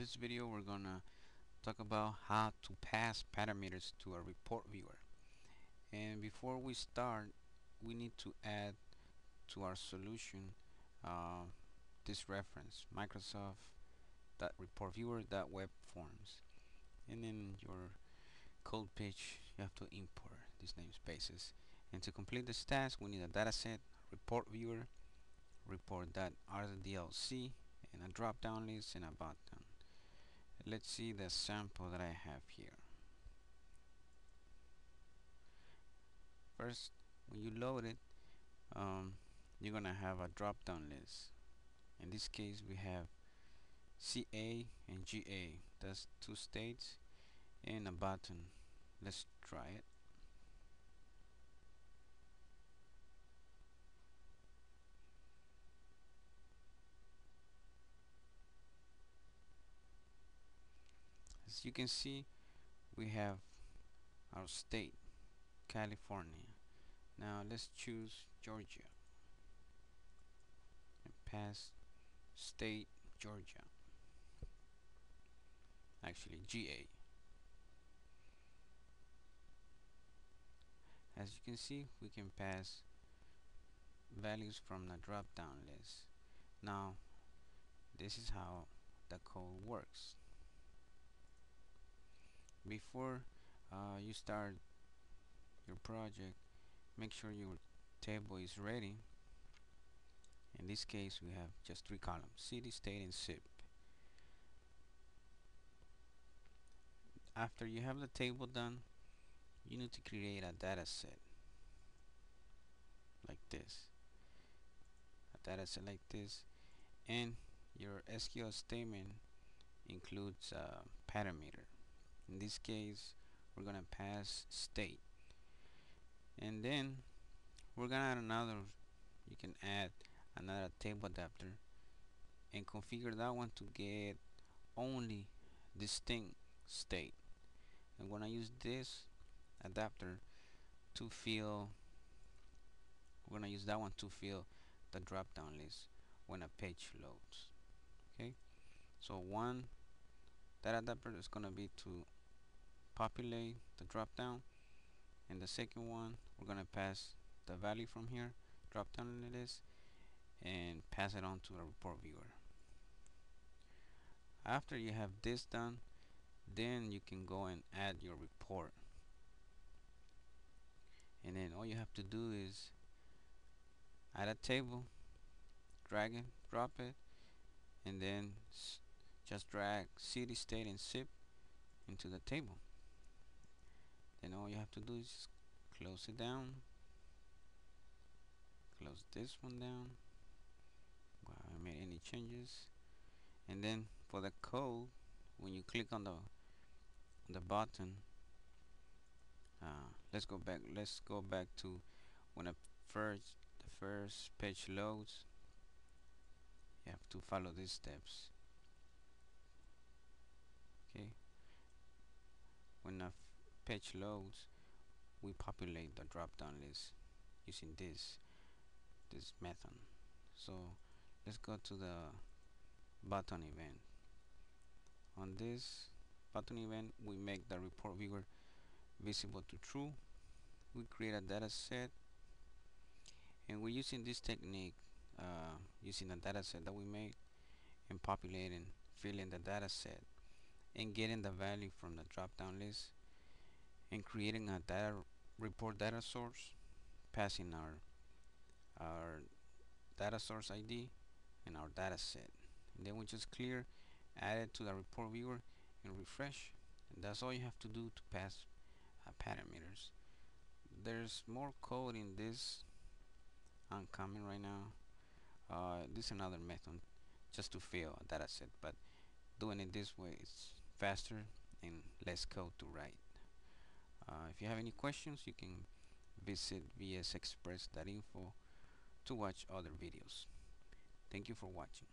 this video we're gonna talk about how to pass parameters to a report viewer. And before we start we need to add to our solution uh, this reference Microsoft that report viewer that web forms. And in your code page you have to import these namespaces and to complete this task we need a dataset report viewer report.rdlc and a drop down list and a button let's see the sample that I have here. First when you load it um, you're gonna have a drop down list. In this case we have CA and GA that's two states and a button. Let's try it as you can see we have our state California. Now let's choose Georgia. And pass state Georgia. Actually GA as you can see we can pass values from the drop down list. Now this is how the code works before uh, you start your project make sure your table is ready. In this case we have just three columns city state and zip. After you have the table done you need to create a data set like this. A data set like this. And your SQL statement includes a parameter in this case we're gonna pass state. And then we're gonna add another you can add another table adapter and configure that one to get only distinct state. I'm gonna use this adapter to fill we're gonna use that one to fill the drop down list when a page loads okay? So one that adapter is gonna be to populate the drop down. And the second one we're gonna pass the value from here drop down the list and pass it on to the report viewer. After you have this done then you can go and add your report. And then all you have to do is add a table drag it drop it and then just drag city state and zip into the table then all you have to do is close it down. Close this one down. I made any changes. And then for the code when you click on the the button uh, let's go back let's go back to when the first the first page loads. You have to follow these steps. Okay. When the page loads we populate the drop down list using this this method. So let's go to the button event. On this button event we make the report viewer visible to true. We create a data set and we're using this technique uh, using the data set that we made and populating filling the data set and getting the value from the drop down list and creating a data report data source passing our our data source ID and our data set. And then we just clear add it to the report viewer and refresh. And that's all you have to do to pass uh, parameters. There's more code in this I'm coming right now. Uh, this is another method just to fill a data set but doing it this way is faster and less code to write uh, if you have any questions you can visit vsexpress.info to watch other videos. Thank you for watching